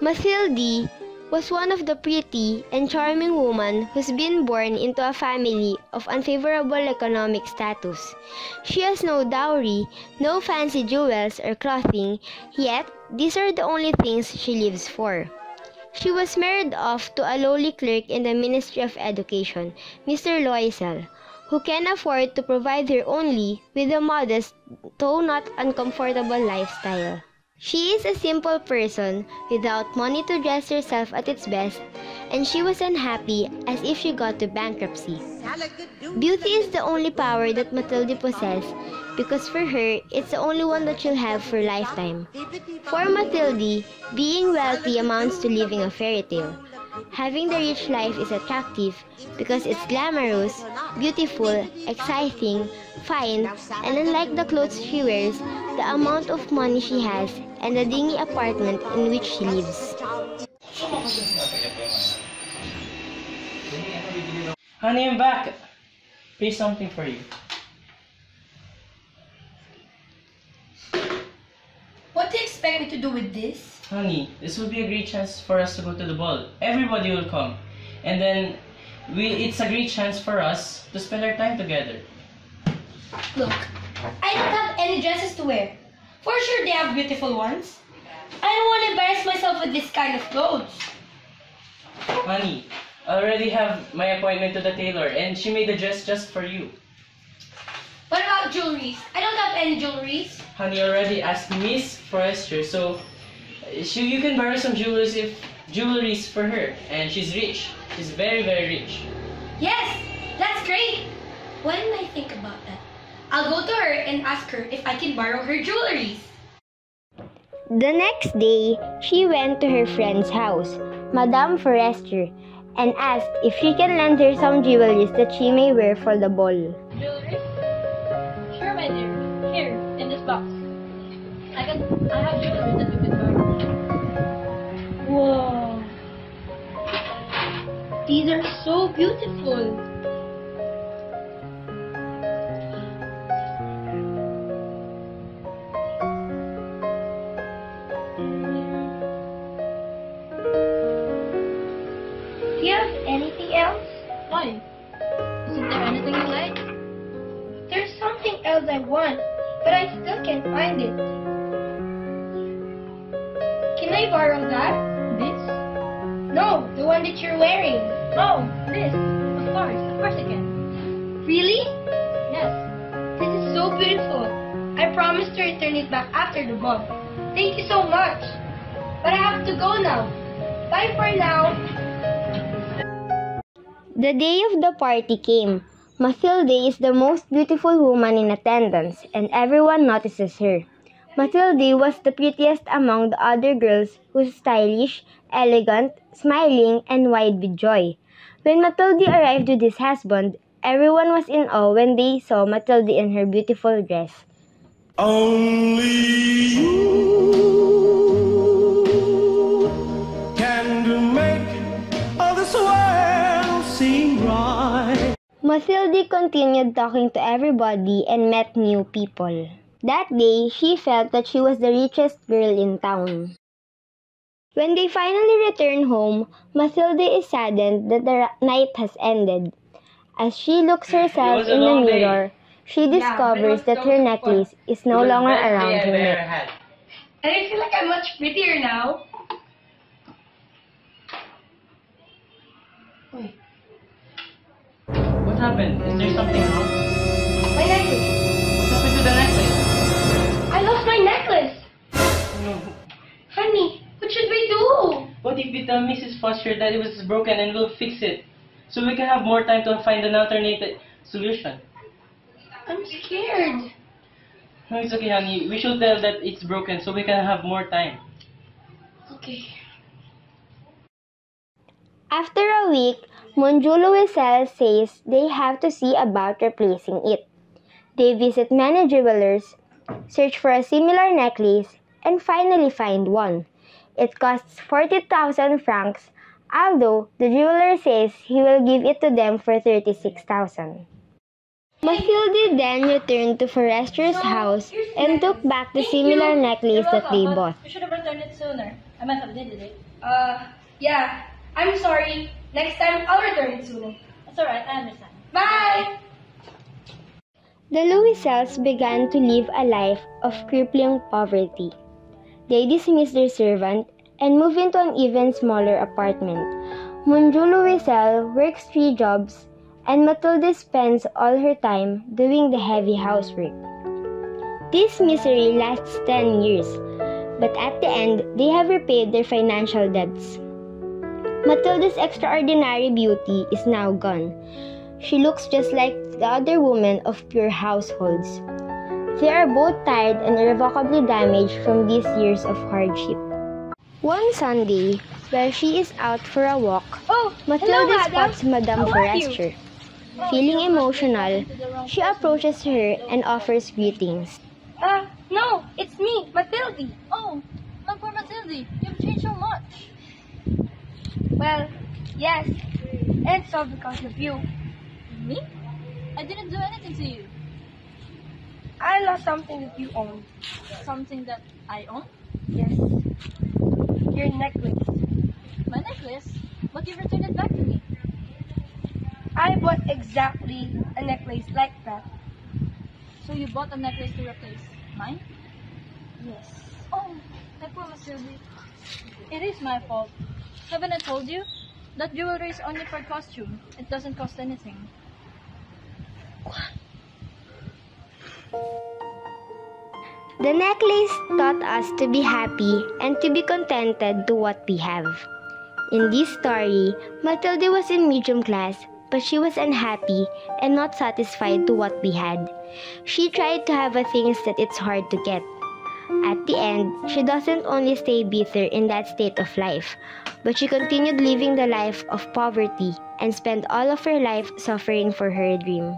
Mathilde was one of the pretty and charming women who's been born into a family of unfavorable economic status. She has no dowry, no fancy jewels or clothing, yet these are the only things she lives for. She was married off to a lowly clerk in the Ministry of Education, Mr. Loisel, who can afford to provide her only with a modest, though not uncomfortable lifestyle. She is a simple person without money to dress herself at its best, and she was unhappy as if she got to bankruptcy. Beauty is the only power that Mathilde possesses because for her, it's the only one that she'll have for a lifetime. For Mathilde, being wealthy amounts to living a fairy tale. Having the rich life is attractive because it's glamorous, beautiful, exciting, fine, and unlike the clothes she wears, the amount of money she has, and the dingy apartment in which she lives. Honey, I'm back. Here's something for you. What do you expect me to do with this? Honey, this will be a great chance for us to go to the ball. Everybody will come. And then we it's a great chance for us to spend our time together. Look, I don't have any dresses to wear. For sure they have beautiful ones. I don't want to embarrass myself with this kind of clothes. Honey, I already have my appointment to the tailor and she made the dress just for you. What about jewelries? I don't have any jewelries. Honey already asked Miss Forrester, so she, you can borrow some jewelries if jewelries for her. And she's rich. She's very, very rich. Yes, that's great. What didn't I think about that? I'll go to her and ask her if I can borrow her jewelries. The next day, she went to her friend's house, Madame Forrester, and asked if she can lend her some jewelries that she may wear for the ball. Jewelry? Sure, my dear. Here, in this box. I can. I have jewelry that you can borrow. Whoa. These are so beautiful. I borrow that? This? No, the one that you're wearing. Oh, this. Of course, of course I can. Really? Yes. This is so beautiful. I promise to return it back after the ball. Thank you so much. But I have to go now. Bye for now. The day of the party came. Mathilde is the most beautiful woman in attendance, and everyone notices her. Mathilde was the prettiest among the other girls, who's stylish, elegant, smiling, and wide with joy. When Mathilde arrived with his husband, everyone was in awe when they saw Mathilde in her beautiful dress. Only you can make all this world seem right. Mathilde continued talking to everybody and met new people. That day, she felt that she was the richest girl in town. When they finally return home, Mathilde is saddened that the night has ended. As she looks herself in the long day. mirror, she discovers that her necklace is no It was the longer around I've her neck. had. And I feel like I'm much prettier now. Wait. What happened? Is there something wrong? Mrs. Foster that it was broken and we'll fix it? So we can have more time to find an alternative solution. I'm scared. No, it's okay, honey. We should tell that it's broken so we can have more time. Okay. After a week, Monsieur Loisel says they have to see about replacing it. They visit many jewelers, search for a similar necklace, and finally find one. It costs 40,000 francs, although the jeweler says he will give it to them for 36,000. Mathilde then returned to Forester's house and took back the similar you. necklace that they bought. You should have returned it sooner. I must have did it. Uh, yeah. I'm sorry. Next time, I'll return it soon. That's alright, I understand. Bye! The Loisels began to live a life of crippling poverty. They dismissed their servant and moved into an even smaller apartment. Monsieur Loisel works three jobs, and Mathilde spends all her time doing the heavy housework. This misery lasts 10 years, but at the end, they have repaid their financial debts. Matilda's extraordinary beauty is now gone. She looks just like the other women of pure households. They are both tired and irrevocably damaged from these years of hardship. One Sunday, while she is out for a walk, Oh, Matilda hello, spots Madame How are you? Forrester. Feeling emotional, she approaches her and offers greetings. Uh, no, it's me, Matilda. Oh, my poor Matilda. you've changed so much. Well, yes, and it's all because of you. Me? I didn't do anything to you. I lost something that you own. Something that I own? Yes. Your necklace. My necklace? But you returned it back to me. I bought exactly a necklace like that. So you bought a necklace to replace mine? Yes. Oh, my poor Mathilde. It is my fault. Haven't I told you? That jewelry is only for costume. It doesn't cost anything. The necklace taught us to be happy and to be contented to what we have. In this story, Mathilde was in medium class, but she was unhappy and not satisfied to what we had. She tried to have a things that it's hard to get. At the end, she doesn't only stay bitter in that state of life, but she continued living the life of poverty and spent all of her life suffering for her dream.